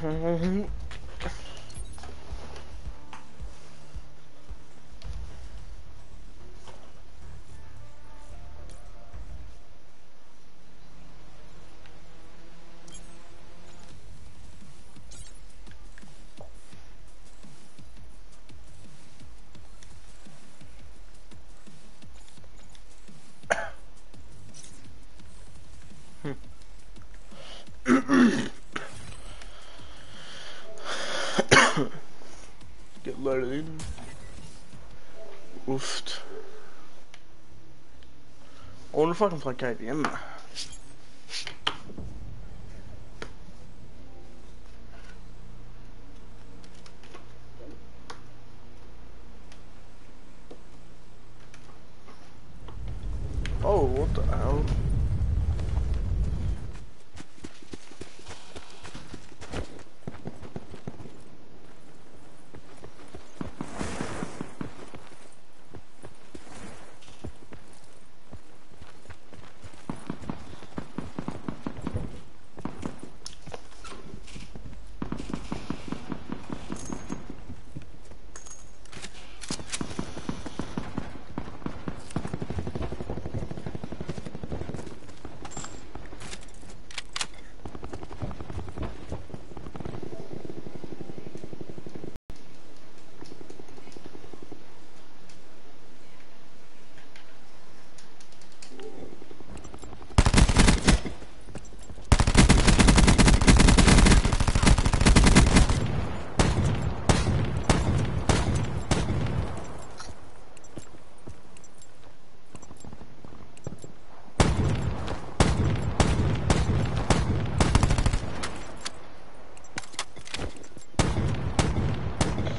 Get loaded in. Oofed. Can play KBM. Oh, what the hell?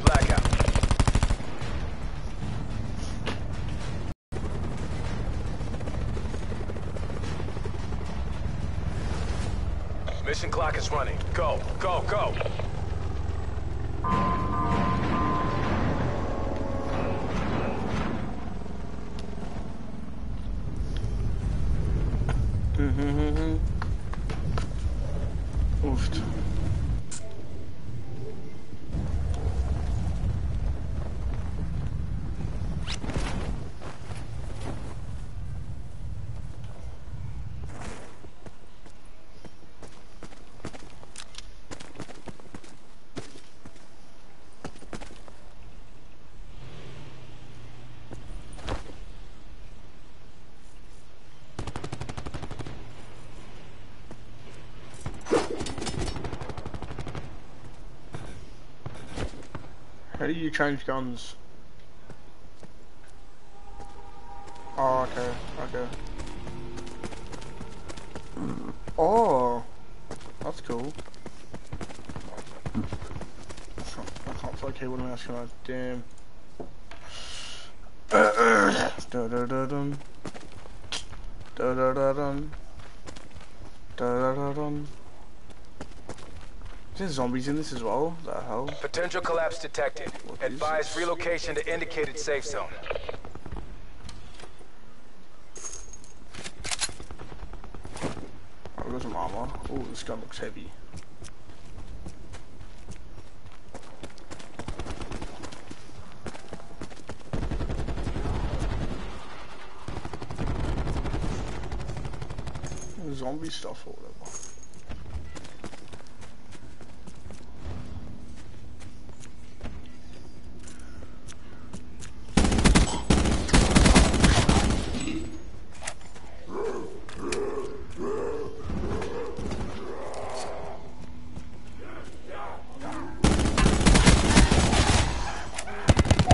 Blackout. Mission clock is running. Go, go, go. Mm-hmm. Oofed. How do you change guns? Oh, okay, okay. Oh, that's cool. I can't play keyboard and mouse, can I? Damn. da da da dum. Da da da dum. Da da da dum. There's zombies in this as well. The hell? Potential collapse detected. What Advise relocation to indicated safe zone. Oh, got some armor. Oh, this gun looks heavy. Zombie stuff or whatever.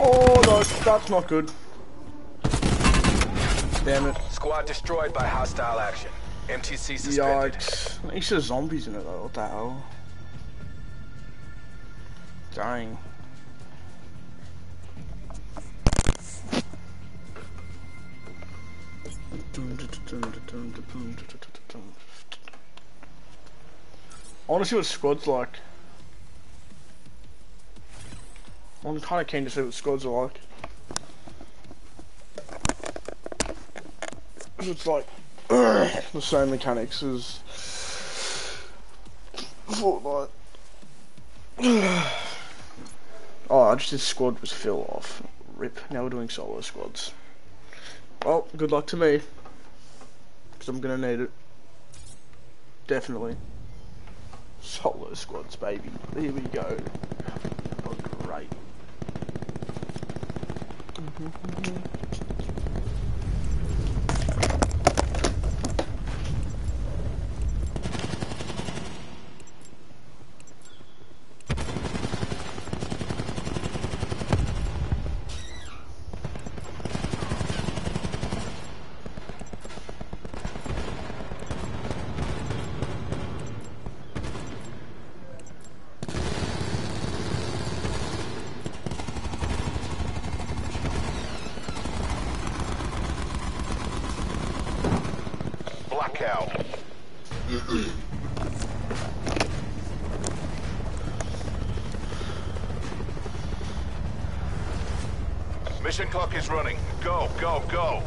Oh no, that's not good. Damn it. Squad destroyed by hostile action. MTC suspended. Yikes. At least there's zombies in it though, what the hell? Dang. I wanna see what squad's like. I'm kinda keen to see what squads are like. If It's like the same mechanics as Fortnite. oh, I just did squad was fill off. Rip. Now we're doing solo squads. Well, good luck to me. Because I'm going to need it. Definitely. Solo squads, baby. Here we go. Oh, great. Mm-hmm. Blackout. Mission clock is running. Go, go, go.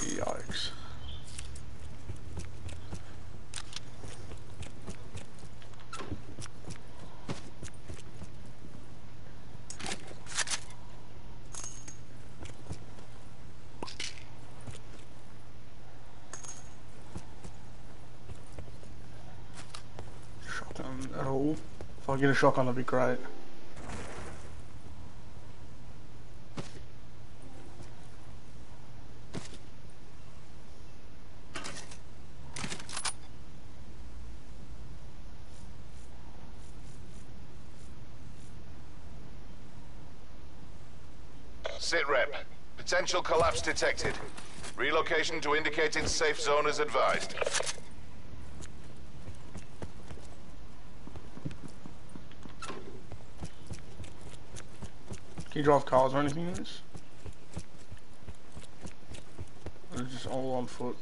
Yikes. Shotgun at all. If I get a shotgun, that'd be great. Sit rep. Potential collapse detected. Relocation to indicated safe zone is advised. Can you drive cars or anything in this? Or just all on foot?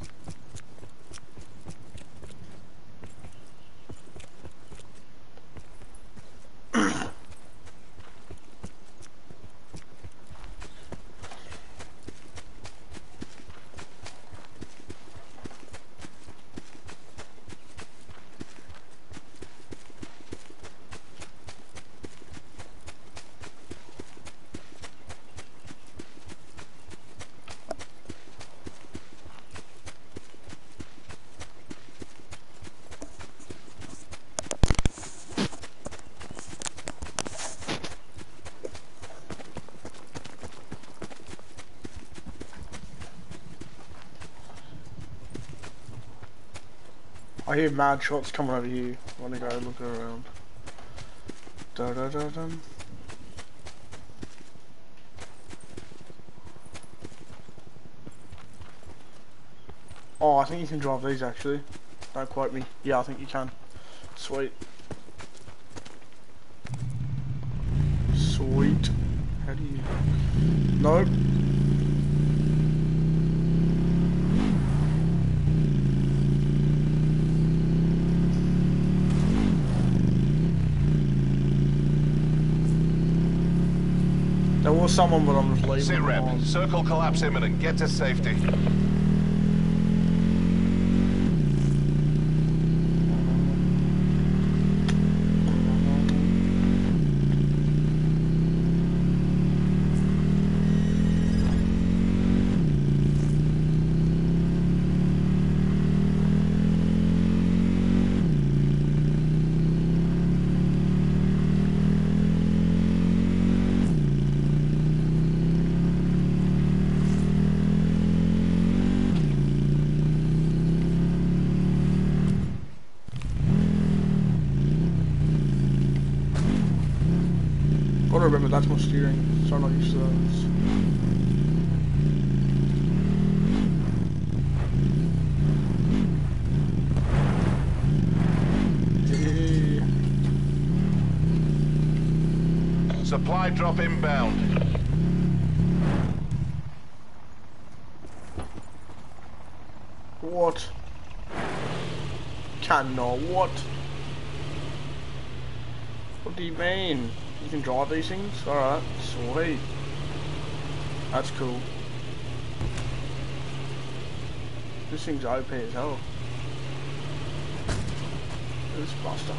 I hear mad shots coming over here. I wanna go look around. Da da da. Oh, I think you can drive these actually. Don't quote me. Yeah, I think you can. Sweet. Sweet. How do you? Nope. There was someone, but I'm just leaving. Sit rep. Circle collapse imminent. Get to safety. remember that's my steering, so I'm not used to that. Supply drop inbound. What? Cannot what? What do you mean? You can drive these things? Alright, sweet. That's cool. This thing's OP as hell. This buster.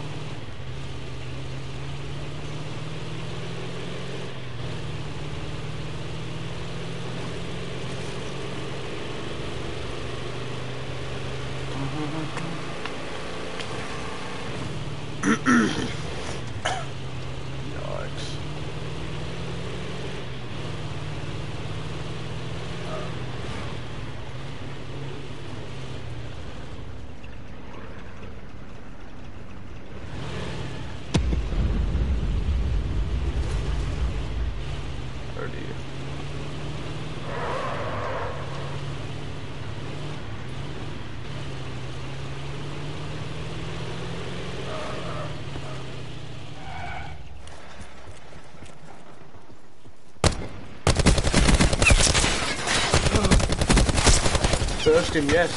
Yikes. Oh dear. First him, yes.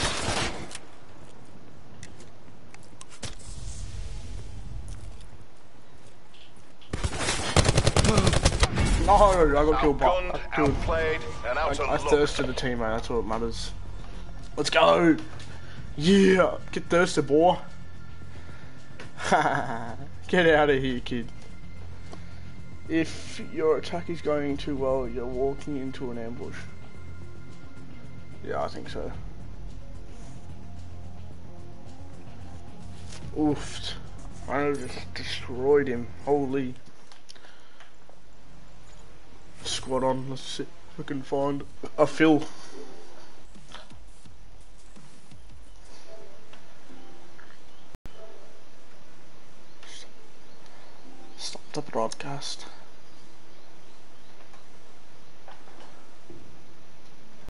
No, I got killed by. I, killed, outplayed, and I, I thirsted the teammate, that's what matters. Let's go! Yeah! Get thirsty, boy! Get out of here, kid. If your attack is going too well, you're walking into an ambush. Yeah, I think so. Oofed. I just destroyed him. Holy. Squad on. Let's see if we can find a fill. Stop the broadcast.